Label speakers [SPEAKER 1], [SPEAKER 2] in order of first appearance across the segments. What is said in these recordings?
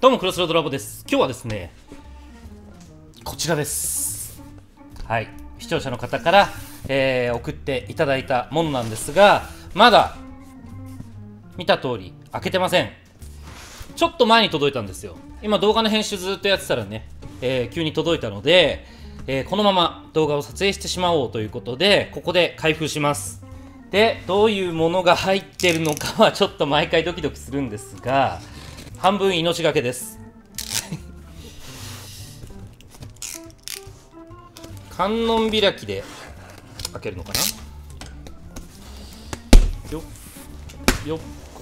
[SPEAKER 1] どうもクロスロードラボです。今日はですねこちらです。はい。視聴者の方から、えー送っていただいたものなんですがまだ見た通り開けてません。ちょっと前に届いたんですよ。今動画の編集ずっとやってたらね、えー急に届いたので、えーこのまま動画を撮影してしまおうということでここで開封します。でどういうものが入ってるのかはちょっと毎回ドキドキするんですが半分命がけです。観音開きで開けるのかな？よっよっ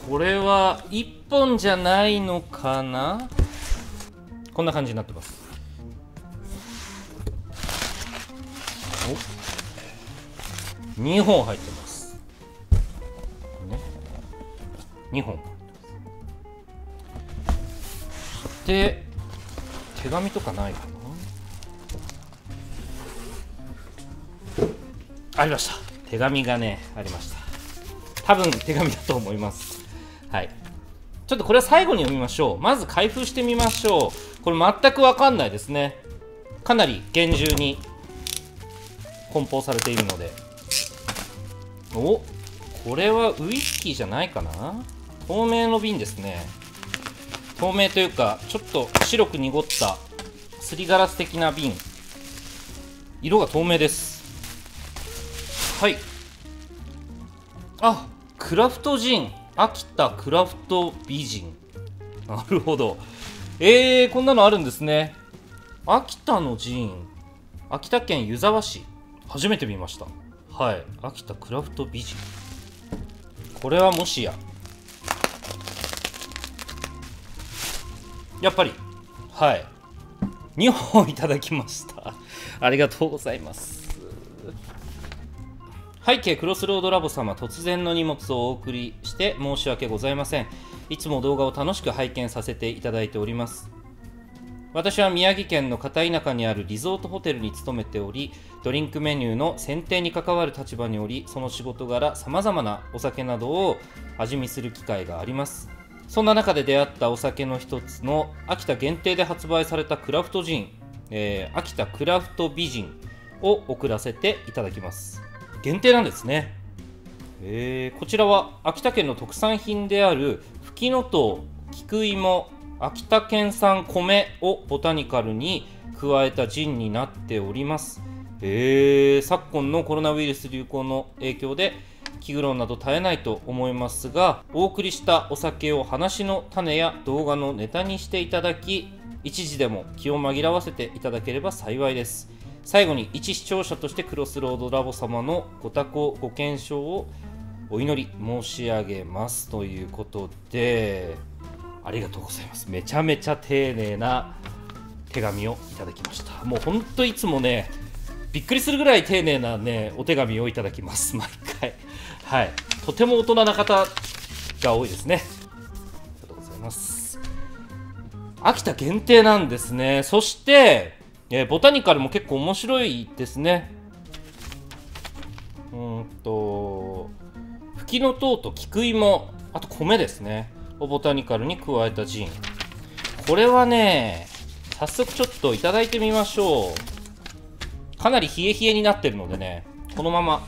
[SPEAKER 1] これは1本じゃないのかな？こんな感じになってます。お2本入ってます。ね。2本で手紙とかないかな？ありました。手紙がねありました。多分手紙だと思います。はい。ちょっとこれは最後に読みましょう。まず開封してみましょう。これ全く分かんないですね。かなり厳重に梱包されているので。おこれはウイスキーじゃないかな？透明の瓶ですね。透明というかちょっと白く濁ったすりガラス的な瓶。色が透明です。はい。あクラフトジン。秋田クラフト美人。なるほど。えー、こんなのあるんですね。秋田のジン。秋田県湯沢市。初めて見ました。はい。秋田クラフト美人。これはもしや。やっぱり。はい。2本いただきました。ありがとうございます。背景クロスロードラボ様突然の荷物をお送りして申し訳ございません。いつも動画を楽しく拝見させていただいております。私は宮城県の片田舎にあるリゾートホテルに勤めておりドリンクメニューの選定に関わる立場におりその仕事柄さまざまなお酒などを味見する機会があります。そんな中で出会ったお酒の一つの秋田限定で発売されたクラフトジン、えー秋田クラフト美人を送らせていただきます。限定なんですね。えーこちらは秋田県の特産品であるフキノトウ菊芋秋田県産米をボタニカルに加えたジンになっております。えー昨今のコロナウイルス流行の影響で気苦労など絶えないと思いますがお送りしたお酒を話の種や動画のネタにしていただき一時でも気を紛らわせていただければ幸いです。最後に一視聴者としてクロスロードラボ様のご多幸ご健勝をお祈り申し上げますということでありがとうございます。めちゃめちゃ丁寧な手紙をいただきました。もうほんといつもねびっくりするぐらい丁寧なねお手紙をいただきます。毎回。はい。とても大人な方が多いですね。ありがとうございます。秋田限定なんですね。そして、えボタニカルも結構面白いですね。うんとフキノトウと菊芋あと米ですね。をボタニカルに加えたジン。これはね早速ちょっといただいてみましょう。かなり冷え冷えになってるのでねこのまま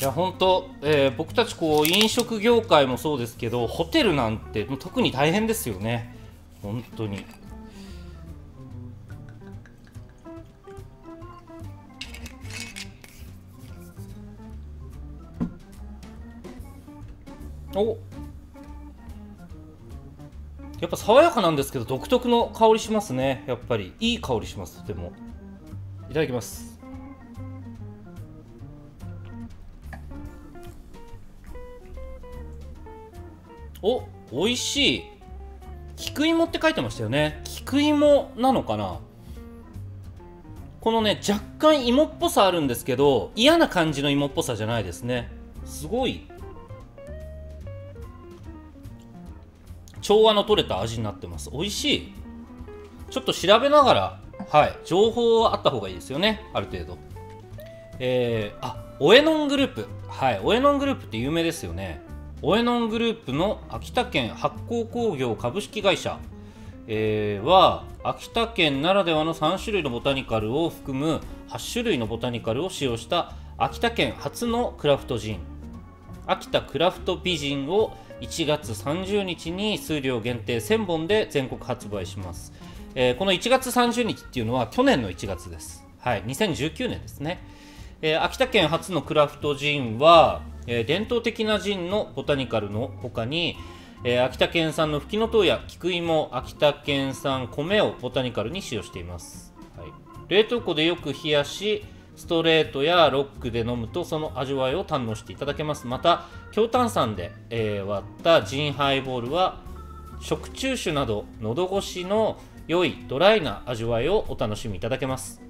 [SPEAKER 1] いや本当、えー僕たちこう飲食業界もそうですけどホテルなんて特に大変ですよね。本当に。お。やっぱ爽やかなんですけど独特の香りしますね。やっぱり。いい香りしますとても。いただきます。お美味しい。菊芋って書いてましたよね。菊芋なのかな。このね若干芋っぽさあるんですけど嫌な感じの芋っぽさじゃないですね。すごい。調和の取れた味になってます。美味しい。ちょっと調べながらはい情報はあった方がいいですよね。ある程度。えー、あオエノングループ。はいオエノングループって有名ですよね。オエノングループの秋田県発酵工業株式会社、えー、は秋田県ならではの3種類のボタニカルを含む8種類のボタニカルを使用した秋田県初のクラフトジン。秋田クラフト美人を1月30日に数量限定1000本で全国発売します、えー、この1月30日っていうのは去年の1月です。はい2019年ですね、えー、秋田県初のクラフトジンは、えー、伝統的なジンのボタニカルの他に、えー、秋田県産のフキノトウや菊芋秋田県産米をボタニカルに使用しています、はい、冷凍庫でよく冷やしストレートやロックで飲むとその味わいを堪能していただけます。また強炭酸で、えー、割ったジンハイボールは食中酒など喉越しの良いドライな味わいをお楽しみいただけます。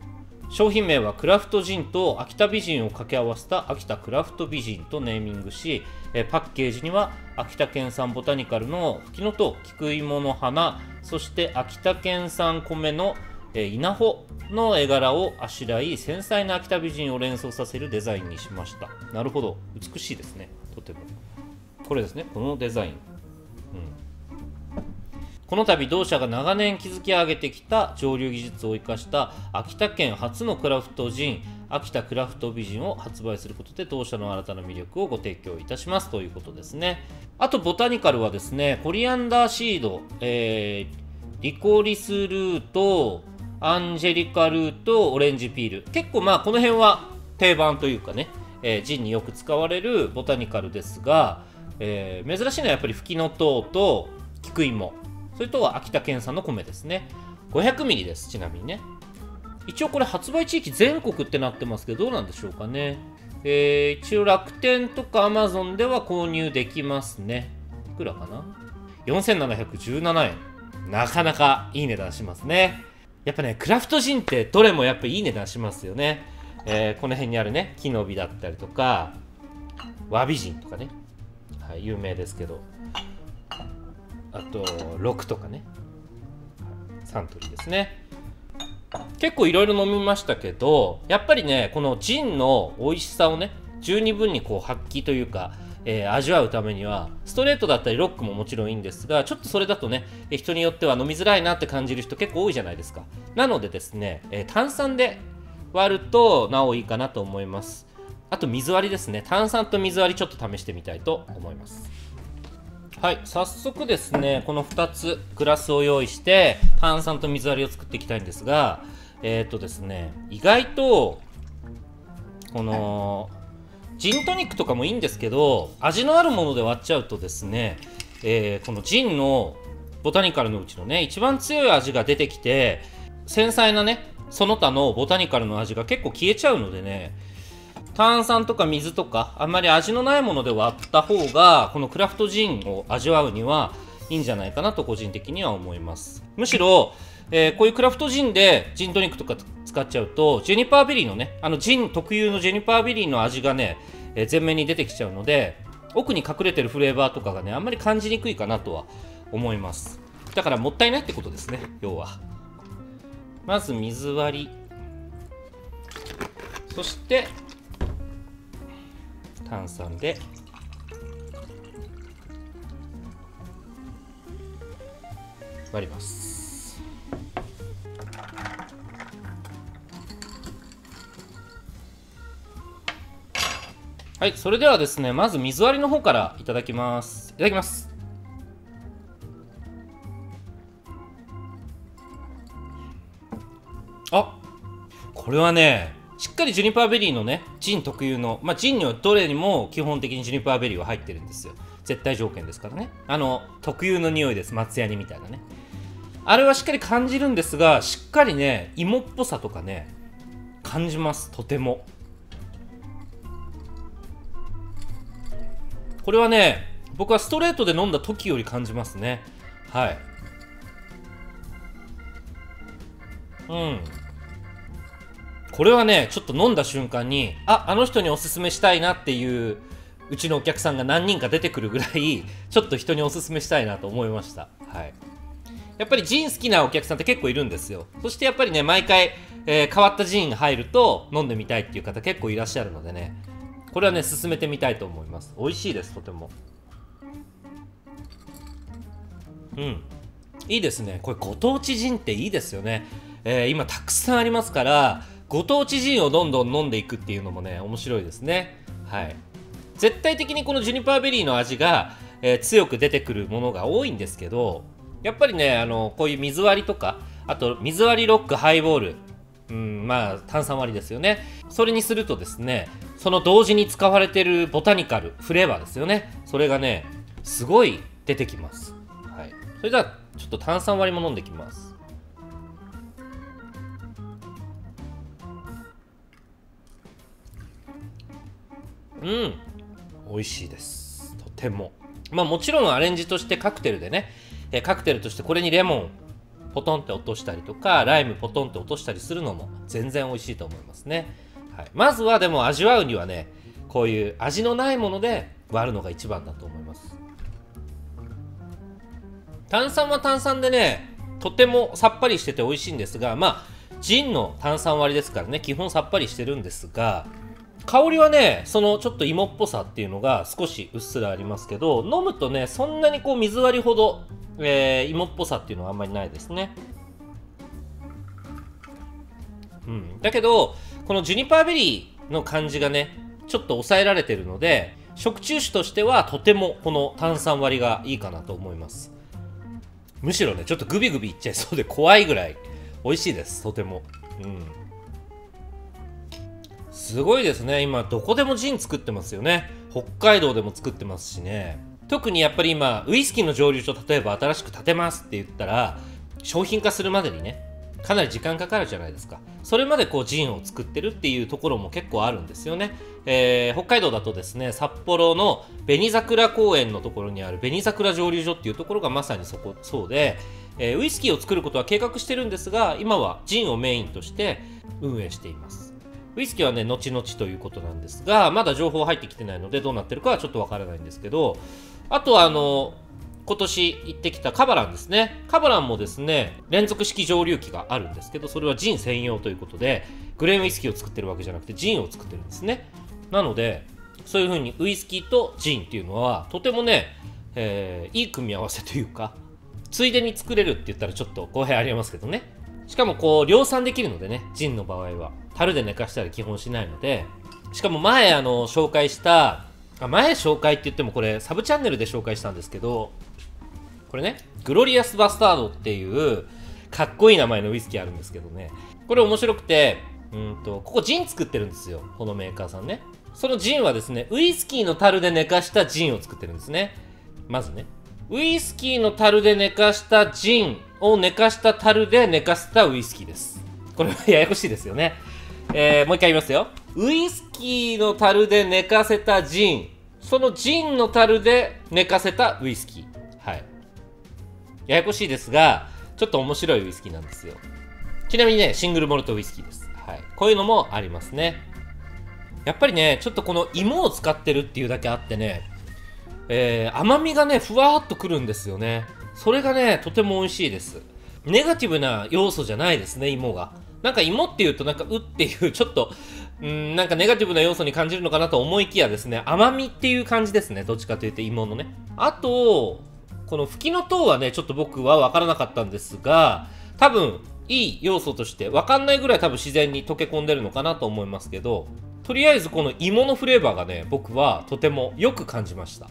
[SPEAKER 1] 商品名はクラフトジンと秋田美人を掛け合わせた秋田クラフト美人とネーミングしパッケージには秋田県産ボタニカルのフキノトウ菊芋の花そして秋田県産米の稲穂の絵柄をあしらい繊細な秋田美人を連想させるデザインにしました。なるほど。美しいですね。とても。これですね。このデザイン、この度同社が長年築き上げてきた上流技術を生かした秋田県初のクラフトジン秋田クラフト美人を発売することで当社の新たな魅力をご提供いたしますということですね。あとボタニカルはですねコリアンダーシード、えー、リコリスルートアンジェリカルーとオレンジピール。結構まあこの辺は定番というかね、えー、ジンによく使われるボタニカルですが、えー、珍しいのはやっぱりフキノトウと菊芋それとは秋田県産の米ですね。500ml ですちなみにね。一応これ発売地域全国ってなってますけどどうなんでしょうかね。えー、一応楽天とかアマゾンでは購入できますね。いくらかな？4717円。なかなかいい値段しますね。やっぱねクラフトジンってどれもやっぱいい値段しますよね、えー、この辺にあるね木の実だったりとかわびジンとかね、はい、有名ですけど。あと6とかね。サントリーですね。結構いろいろ飲みましたけどやっぱりねこのジンの美味しさをね十二分にこう発揮というかえー、味わうためにはストレートだったりロックももちろんいいんですがちょっとそれだとね人によっては飲みづらいなって感じる人結構多いじゃないですか。なのでですね、えー、炭酸で割るとなおいいかなと思います。あと水割りですね。炭酸と水割りちょっと試してみたいと思います。はい早速ですねこの2つグラスを用意して炭酸と水割りを作っていきたいんですがえっ、ー、とですね意外とこのジントニックとかもいいんですけど味のあるもので割っちゃうとですね、えー、このジンのボタニカルのうちのね一番強い味が出てきて繊細なねその他のボタニカルの味が結構消えちゃうのでね炭酸とか水とかあんまり味のないもので割った方がこのクラフトジンを味わうにはいいんじゃないかなと個人的には思います。むしろえー、こういうクラフトジンでジントニックとか使っちゃうとジェニパーベリーのねあのジン特有のジェニパーベリーの味がね、えー、前面に出てきちゃうので奥に隠れてるフレーバーとかがねあんまり感じにくいかなとは思います。だからもったいないってことですね要は。まず水割り。そして炭酸で割りますはい、それではですね、まず水割りの方からいただきます。いただきます。あこれはね、しっかりジュニパーベリーのね、ジン特有の、まあ、ジンにはどれにも基本的にジュニパーベリーは入ってるんですよ。絶対条件ですからね。あの、特有の匂いです。松ヤニみたいなね。あれはしっかり感じるんですが、しっかりね、芋っぽさとかね、感じます。とても。これはね僕はストレートで飲んだ時より感じますねはいうんこれはねちょっと飲んだ瞬間にああの人におすすめしたいなっていううちのお客さんが何人か出てくるぐらい ちょっと人におすすめしたいなと思いました。はい。やっぱりジン好きなお客さんって結構いるんですよ。そしてやっぱりね毎回、えー、変わったジンが入ると飲んでみたいっていう方結構いらっしゃるのでね。これはね進めてみたいと思います。美味しいですとても。うん。いいですね。これご当地ジンっていいですよね、えー、今たくさんありますからご当地ジンをどんどん飲んでいくっていうのもね面白いですね。はい。絶対的にこのジュニパーベリーの味が、えー、強く出てくるものが多いんですけどやっぱりねあのこういう水割りとかあと水割りロックハイボール。うんまあ炭酸割りですよね。それにするとですねその同時に使われてるボタニカルフレーバーですよね。それがねすごい出てきます。はい。それではちょっと炭酸割りも飲んできます。うん。美味しいです。とても。まあもちろんアレンジとしてカクテルでね。えカクテルとしてこれにレモンポトンって落としたりとかライムポトンって落としたりするのも全然美味しいと思いますね、はい、まずはでも味わうにはねこういう味のないもので割るのが一番だと思います。炭酸は炭酸でねとてもさっぱりしてて美味しいんですがまあジンの炭酸割りですからね基本さっぱりしてるんですが香りはねそのちょっと芋っぽさっていうのが少しうっすらありますけど飲むとねそんなにこう水割りほどえー、芋っぽさっていうのはあんまりないですね。うん、だけどこのジュニパーベリーの感じがねちょっと抑えられてるので食中酒としてはとてもこの炭酸割りがいいかなと思います。むしろねちょっとグビグビいっちゃいそうで怖いぐらい美味しいですとても。うん。すごいですね。今どこでもジン作ってますよね。北海道でも作ってますしね。特にやっぱり今ウイスキーの蒸留所例えば新しく建てますって言ったら商品化するまでにねかなり時間かかるじゃないですか。それまでこうジンを作ってるっていうところも結構あるんですよね、えー、北海道だとですね札幌の紅桜公園のところにある紅桜蒸留所っていうところがまさにそこそうで、えー、ウイスキーを作ることは計画してるんですが今はジンをメインとして運営しています。ウイスキーはね後々ということなんですがまだ情報入ってきてないのでどうなってるかはちょっとわからないんですけどあとはあの今年行ってきたカバランですね。カバランもですね、連続式蒸留機があるんですけど、それはジン専用ということで、グレーンウイスキーを作ってるわけじゃなくて、ジンを作ってるんですね。なので、そういう風にウイスキーとジンっていうのは、とてもね、えー、いい組み合わせというか、ついでに作れるって言ったらちょっと公平ありますけどね。しかもこう、量産できるのでね、ジンの場合は。樽で寝かしたら基本しないので、しかも前あの紹介したあ前紹介って言ってもこれサブチャンネルで紹介したんですけどこれねグロリアスバスタードっていうかっこいい名前のウイスキーあるんですけどね。これ面白くてうんとここジン作ってるんですよこのメーカーさんね。そのジンはですねウイスキーの樽で寝かしたジンを作ってるんですね。まずねウイスキーの樽で寝かしたジンを寝かした樽で寝かせたウイスキーです。これはややこしいですよね。えー、もう一回言いますよ。ウイスキーの樽で寝かせたジン。そのジンの樽で寝かせたウイスキー。はい。ややこしいですがちょっと面白いウイスキーなんですよ。ちなみにねシングルモルトウイスキーです。はい。こういうのもありますね。やっぱりねちょっとこの芋を使ってるっていうだけあってねえー、甘みがねふわーっとくるんですよね。それがねとても美味しいです。ネガティブな要素じゃないですね芋が。なんか芋っていうとなんかうっていうちょっとうんなんかネガティブな要素に感じるのかなと思いきやですね甘みっていう感じですねどっちかというと芋のね。あとこの吹きの塔はねちょっと僕は分からなかったんですが多分いい要素として分かんないぐらい多分自然に溶け込んでるのかなと思いますけどとりあえずこの芋のフレーバーがね僕はとてもよく感じました。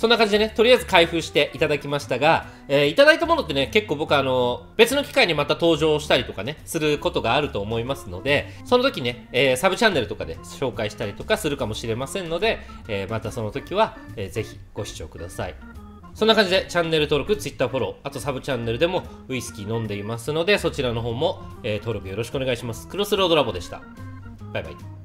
[SPEAKER 1] そんな感じでね、とりあえず開封していただきましたが、えー、いただいたものってね、結構僕あの、別の機会にまた登場したりとかね、することがあると思いますので、その時ね、えー、サブチャンネルとかで紹介したりとかするかもしれませんので、えー、またその時は、えー、ぜひご視聴ください。そんな感じでチャンネル登録、Twitter フォロー、あとサブチャンネルでもウイスキー飲んでいますので、そちらの方も、え、登録よろしくお願いします。クロスロードラボでした。バイバイ。